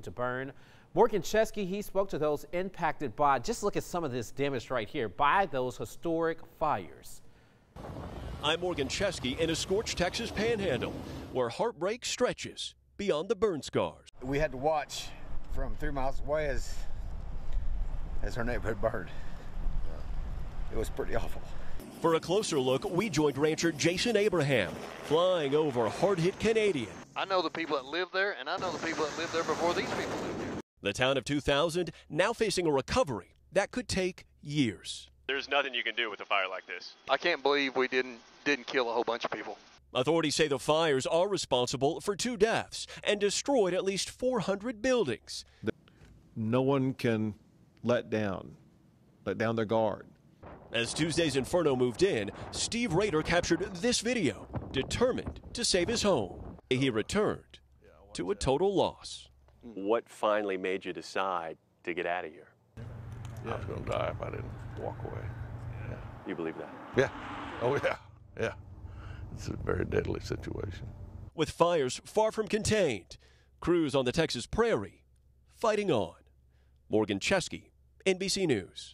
to burn. Morgan Chesky, he spoke to those impacted by, just look at some of this damage right here, by those historic fires. I'm Morgan Chesky in a scorched Texas panhandle where heartbreak stretches beyond the burn scars. We had to watch from three miles away as, as our neighborhood burned. It was pretty awful. For a closer look, we joined rancher Jason Abraham flying over hard hit Canadian. I know the people that live there, and I know the people that lived there before these people lived there. The town of 2000 now facing a recovery that could take years. There's nothing you can do with a fire like this. I can't believe we didn't didn't kill a whole bunch of people. Authorities say the fires are responsible for two deaths and destroyed at least 400 buildings. No one can let down, let down their guard. As Tuesday's inferno moved in, Steve Rader captured this video, determined to save his home. He returned to a total loss. What finally made you decide to get out of here? I was going to die if I didn't walk away. You believe that? Yeah. Oh, yeah. Yeah. It's a very deadly situation. With fires far from contained, crews on the Texas prairie fighting on. Morgan Chesky, NBC News.